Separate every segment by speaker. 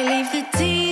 Speaker 1: I leave the deep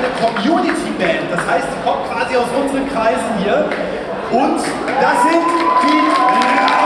Speaker 1: eine Community-Band. Das heißt, die kommt quasi aus unseren Kreisen hier. Und das sind die...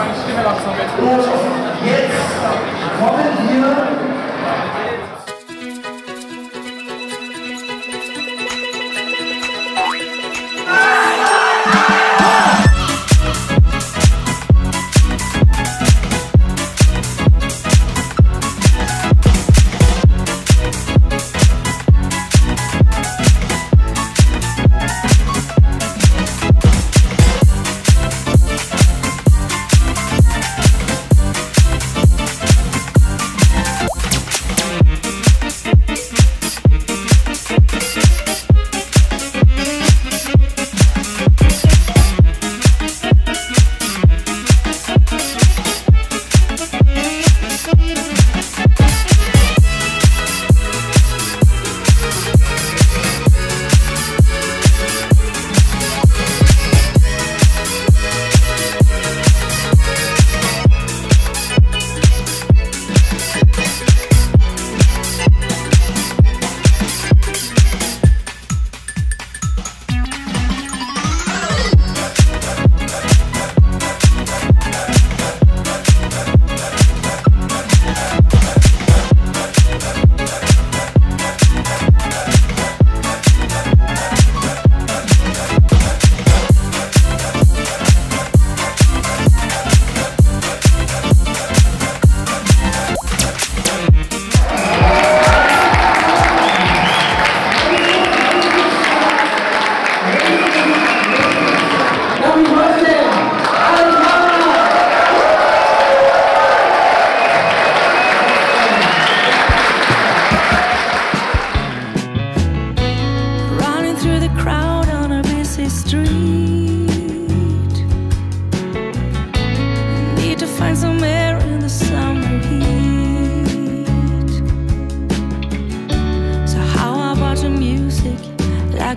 Speaker 1: meine Stimme langsam mit. Und jetzt kommen wir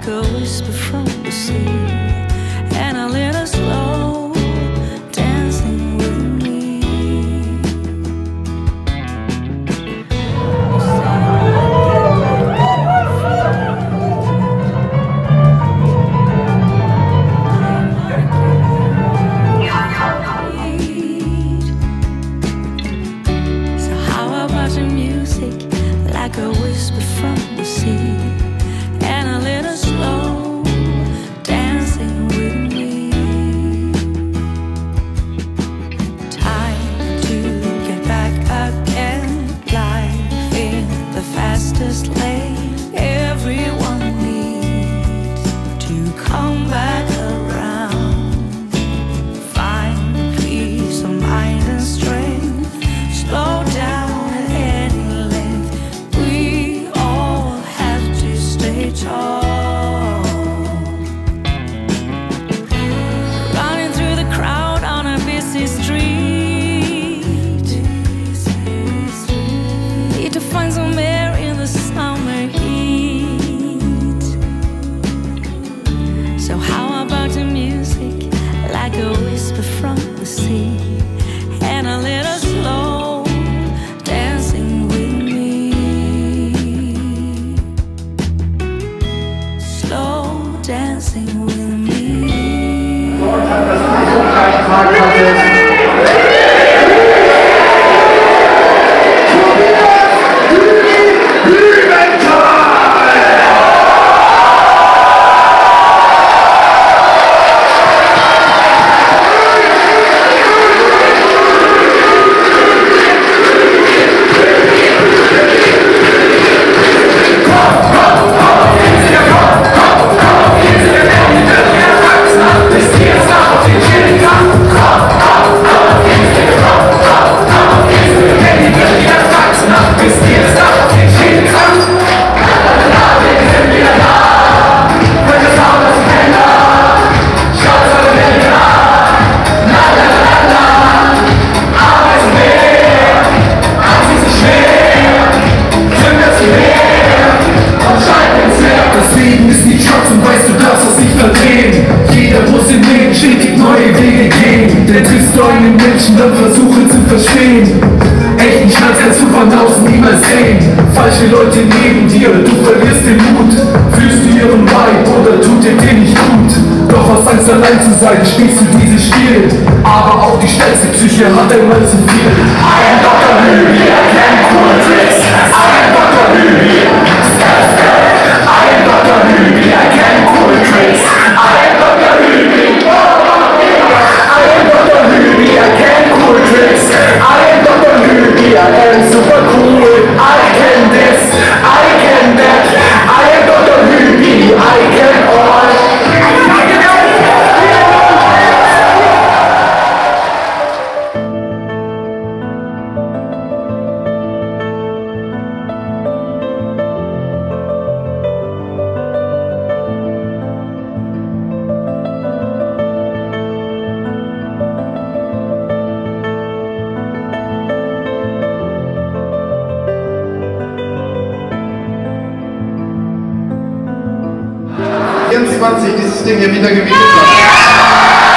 Speaker 1: like a whisper from
Speaker 2: tall. Wege gehen Denn triffst du einen Menschen, dann versuche zu verstehen Echten Schmerz kannst du von außen niemals sehen Falsche Leute neben dir, du verlierst den Mut Fühlst du ihren Vibe oder tut er dir nicht gut Doch aus Angst allein zu sein, spielst du dieses Spiel Aber auch die stärkste Psyche hat einmal zu viel I am Dr. Hübi, I can cool tricks I am Dr. Hübi 24
Speaker 3: dieses Ding hier wieder gewählt hat.